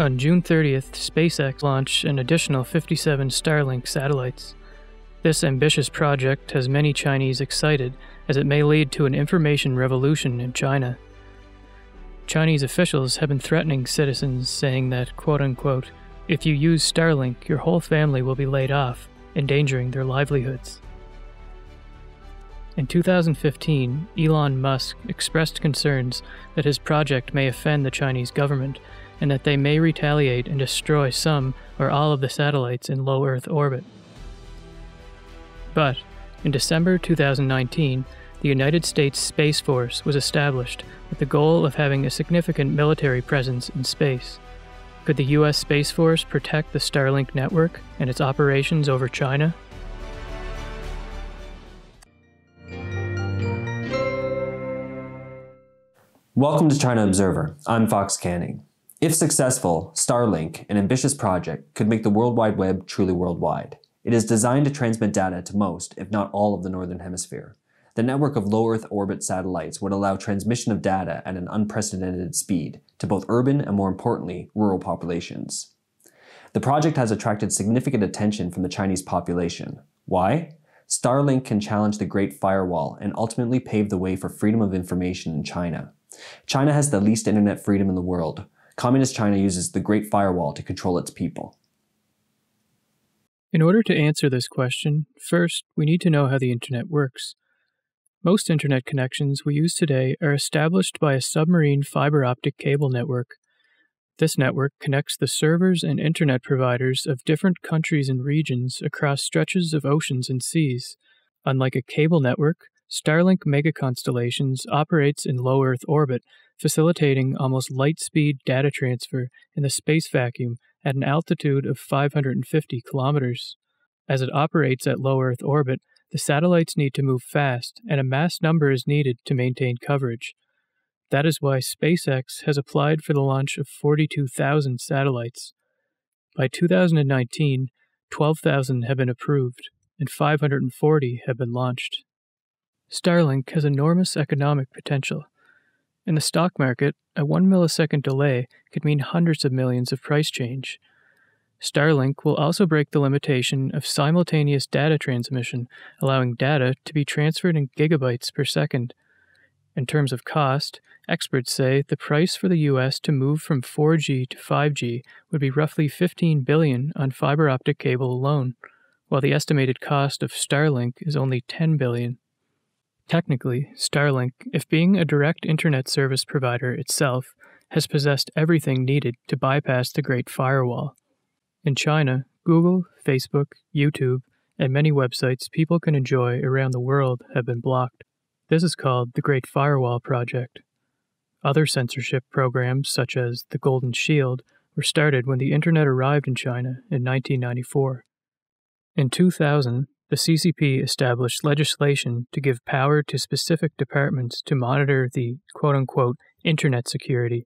On June 30th, SpaceX launched an additional 57 Starlink satellites. This ambitious project has many Chinese excited as it may lead to an information revolution in China. Chinese officials have been threatening citizens, saying that, quote unquote, if you use Starlink, your whole family will be laid off, endangering their livelihoods. In 2015, Elon Musk expressed concerns that his project may offend the Chinese government and that they may retaliate and destroy some or all of the satellites in low Earth orbit. But, in December 2019, the United States Space Force was established with the goal of having a significant military presence in space. Could the U.S. Space Force protect the Starlink network and its operations over China? Welcome to China Observer. I'm Fox Canning. If successful, Starlink, an ambitious project, could make the World Wide Web truly worldwide. It is designed to transmit data to most, if not all, of the Northern Hemisphere. The network of low Earth orbit satellites would allow transmission of data at an unprecedented speed to both urban and, more importantly, rural populations. The project has attracted significant attention from the Chinese population. Why? Starlink can challenge the Great Firewall and ultimately pave the way for freedom of information in China. China has the least internet freedom in the world. Communist China uses the Great Firewall to control its people. In order to answer this question, first, we need to know how the internet works. Most internet connections we use today are established by a submarine fiber optic cable network. This network connects the servers and internet providers of different countries and regions across stretches of oceans and seas. Unlike a cable network, Starlink megaconstellations operates in low Earth orbit, facilitating almost light speed data transfer in the space vacuum at an altitude of 550 kilometers. As it operates at low Earth orbit, the satellites need to move fast, and a mass number is needed to maintain coverage. That is why SpaceX has applied for the launch of 42,000 satellites. By 2019, 12,000 have been approved, and 540 have been launched. Starlink has enormous economic potential. In the stock market, a 1 millisecond delay could mean hundreds of millions of price change. Starlink will also break the limitation of simultaneous data transmission, allowing data to be transferred in gigabytes per second. In terms of cost, experts say the price for the US to move from 4G to 5G would be roughly 15 billion on fiber optic cable alone, while the estimated cost of Starlink is only 10 billion. Technically, Starlink, if being a direct internet service provider itself, has possessed everything needed to bypass the Great Firewall. In China, Google, Facebook, YouTube, and many websites people can enjoy around the world have been blocked. This is called the Great Firewall Project. Other censorship programs, such as the Golden Shield, were started when the Internet arrived in China in 1994. In 2000, the CCP established legislation to give power to specific departments to monitor the quote unquote internet security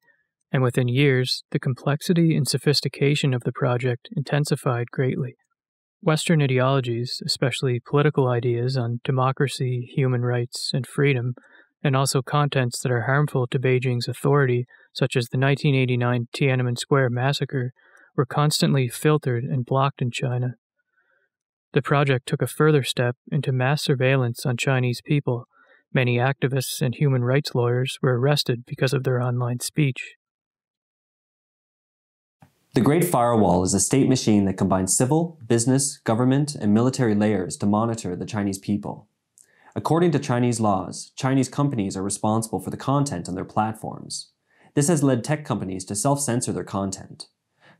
and within years, the complexity and sophistication of the project intensified greatly. Western ideologies, especially political ideas on democracy, human rights, and freedom, and also contents that are harmful to Beijing's authority, such as the 1989 Tiananmen Square massacre, were constantly filtered and blocked in China. The project took a further step into mass surveillance on Chinese people. Many activists and human rights lawyers were arrested because of their online speech. The Great Firewall is a state machine that combines civil, business, government, and military layers to monitor the Chinese people. According to Chinese laws, Chinese companies are responsible for the content on their platforms. This has led tech companies to self-censor their content.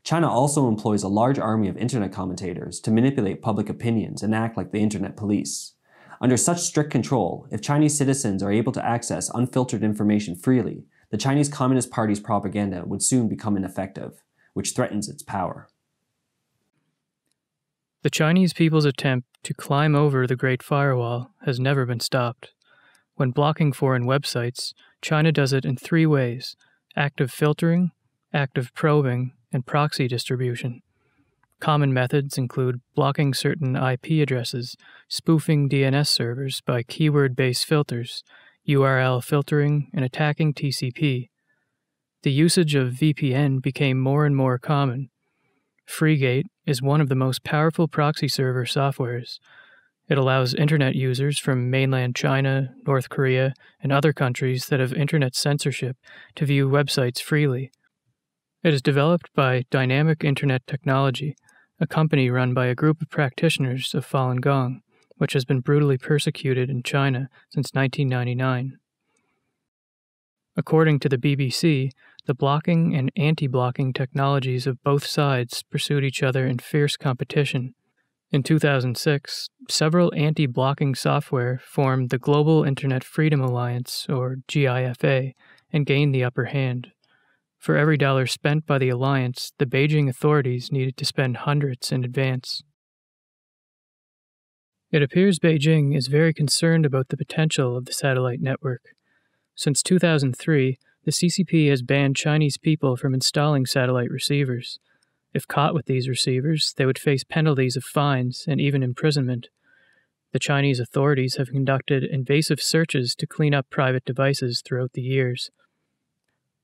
China also employs a large army of internet commentators to manipulate public opinions and act like the internet police. Under such strict control, if Chinese citizens are able to access unfiltered information freely, the Chinese Communist Party's propaganda would soon become ineffective which threatens its power. The Chinese people's attempt to climb over the Great Firewall has never been stopped. When blocking foreign websites, China does it in three ways active filtering, active probing, and proxy distribution. Common methods include blocking certain IP addresses, spoofing DNS servers by keyword based filters, URL filtering, and attacking TCP. the usage of VPN became more and more common. Freegate is one of the most powerful proxy server softwares. It allows internet users from mainland China, North Korea, and other countries that have internet censorship to view websites freely. It is developed by Dynamic Internet Technology, a company run by a group of practitioners of Falun Gong, which has been brutally persecuted in China since 1999. According to the BBC, the blocking and anti blocking technologies of both sides pursued each other in fierce competition. In 2006, several anti blocking software formed the Global Internet Freedom Alliance, or GIFA, and gained the upper hand. For every dollar spent by the alliance, the Beijing authorities needed to spend hundreds in advance. It appears Beijing is very concerned about the potential of the satellite network. Since 2003, the CCP has banned Chinese people from installing satellite receivers. If caught with these receivers, they would face penalties of fines and even imprisonment. The Chinese authorities have conducted invasive searches to clean up private devices throughout the years.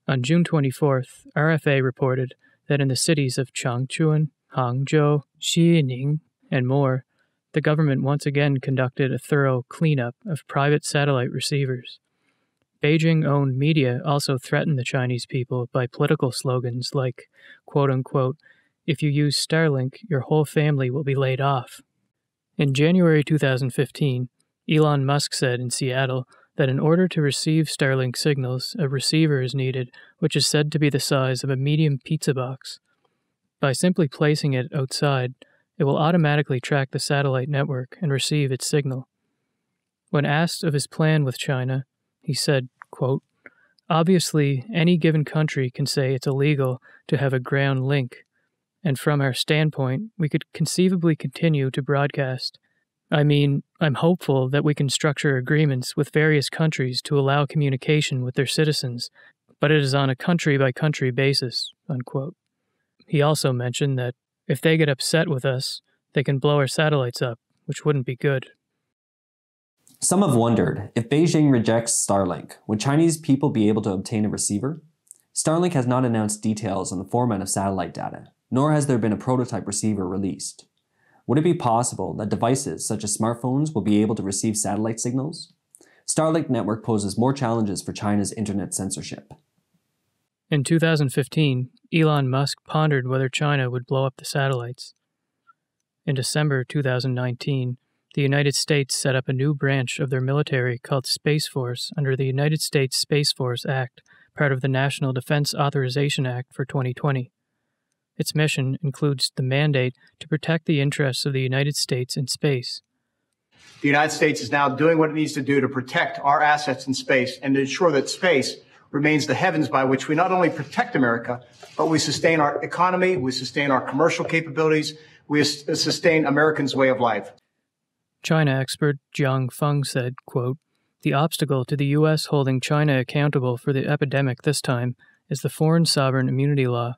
On June 24th, RFA reported that in the cities of Changchun, Hangzhou, Xining, and more, the government once again conducted a thorough cleanup of private satellite receivers. Beijing owned media also threatened the Chinese people by political slogans like, quote unquote, if you use Starlink, your whole family will be laid off. In January 2015, Elon Musk said in Seattle that in order to receive Starlink signals, a receiver is needed, which is said to be the size of a medium pizza box. By simply placing it outside, it will automatically track the satellite network and receive its signal. When asked of his plan with China, he said, quote, Obviously, any given country can say it's illegal to have a ground link, and from our standpoint, we could conceivably continue to broadcast. I mean, I'm hopeful that we can structure agreements with various countries to allow communication with their citizens, but it is on a country by country basis. Unquote. He also mentioned that if they get upset with us, they can blow our satellites up, which wouldn't be good. Some have wondered if Beijing rejects Starlink, would Chinese people be able to obtain a receiver? Starlink has not announced details on the format of satellite data, nor has there been a prototype receiver released. Would it be possible that devices such as smartphones will be able to receive satellite signals? Starlink network poses more challenges for China's internet censorship. In 2015, Elon Musk pondered whether China would blow up the satellites. In December 2019, the United States set up a new branch of their military called Space Force under the United States Space Force Act, part of the National Defense Authorization Act for 2020. Its mission includes the mandate to protect the interests of the United States in space. The United States is now doing what it needs to do to protect our assets in space and to ensure that space remains the heavens by which we not only protect America, but we sustain our economy, we sustain our commercial capabilities, we sustain Americans' way of life. China expert Jiang Feng said, quote, The obstacle to the U.S. holding China accountable for the epidemic this time is the Foreign Sovereign Immunity Law.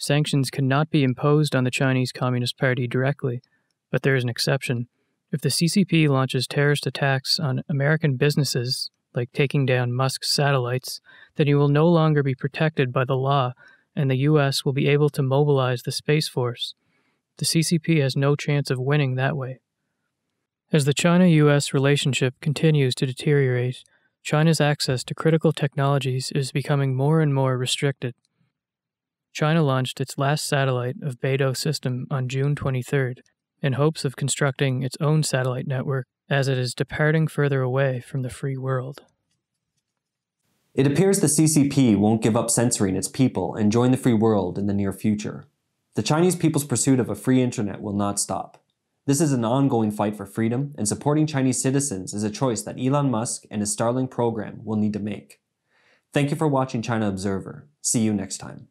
Sanctions cannot be imposed on the Chinese Communist Party directly, but there is an exception. If the CCP launches terrorist attacks on American businesses, like taking down Musk's satellites, then you will no longer be protected by the law, and the U.S. will be able to mobilize the Space Force. The CCP has no chance of winning that way. As the China US relationship continues to deteriorate, China's access to critical technologies is becoming more and more restricted. China launched its last satellite of Beidou system on June 23rd in hopes of constructing its own satellite network as it is departing further away from the free world. It appears the CCP won't give up censoring its people and join the free world in the near future. The Chinese people's pursuit of a free internet will not stop. This is an ongoing fight for freedom, and supporting Chinese citizens is a choice that Elon Musk and his Starlink program will need to make. Thank you for watching China Observer. See you next time.